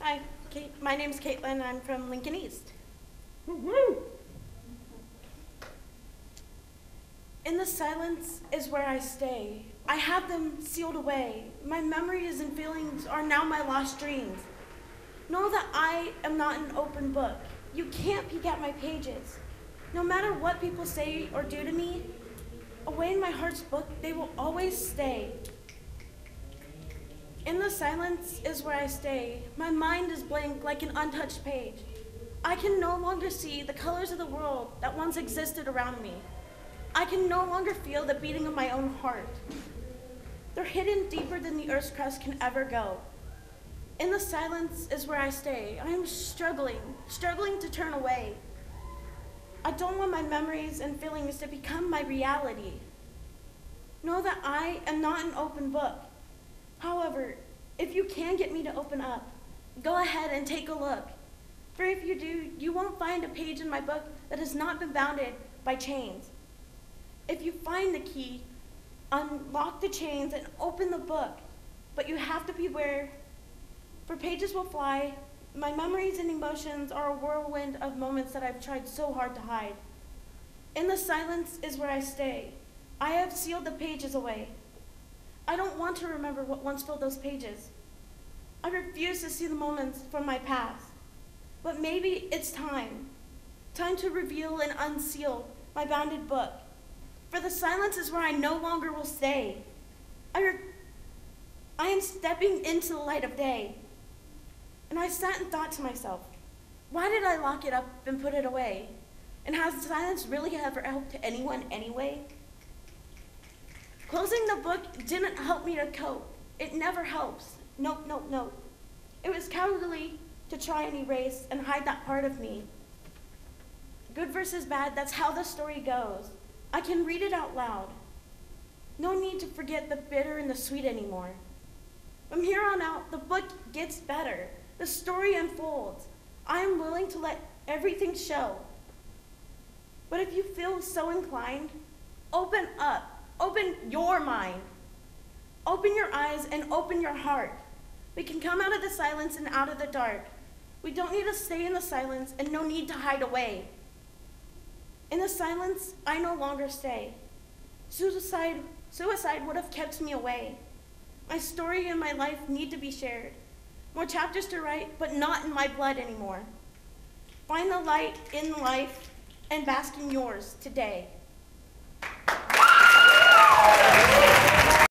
Hi, Kate. My name's Caitlin. I'm from Lincoln East. In the silence is where I stay. I have them sealed away. My memories and feelings are now my lost dreams. Know that I am not an open book. You can't peek at my pages. No matter what people say or do to me, away in my heart's book, they will always stay. In the silence is where I stay. My mind is blank like an untouched page. I can no longer see the colors of the world that once existed around me. I can no longer feel the beating of my own heart. They're hidden deeper than the earth's crust can ever go. In the silence is where I stay. I am struggling, struggling to turn away. I don't want my memories and feelings to become my reality. Know that I am not an open book. However, if you can get me to open up, go ahead and take a look. For if you do, you won't find a page in my book that has not been bounded by chains. If you find the key, unlock the chains and open the book. But you have to beware, for pages will fly. My memories and emotions are a whirlwind of moments that I've tried so hard to hide. In the silence is where I stay. I have sealed the pages away. I don't want to remember what once filled those pages. I refuse to see the moments from my past. But maybe it's time. Time to reveal and unseal my bounded book. For the silence is where I no longer will stay. I, I am stepping into the light of day. And I sat and thought to myself, why did I lock it up and put it away? And has silence really ever helped anyone anyway? Closing the book didn't help me to cope. It never helps. Nope, nope, nope. It was cowardly to try and erase and hide that part of me. Good versus bad, that's how the story goes. I can read it out loud. No need to forget the bitter and the sweet anymore. From here on out, the book gets better. The story unfolds. I am willing to let everything show. But if you feel so inclined, open up. Open your mind. Open your eyes and open your heart. We can come out of the silence and out of the dark. We don't need to stay in the silence and no need to hide away. In the silence, I no longer stay. Suicide, suicide would have kept me away. My story and my life need to be shared. More chapters to write, but not in my blood anymore. Find the light in life and bask in yours today.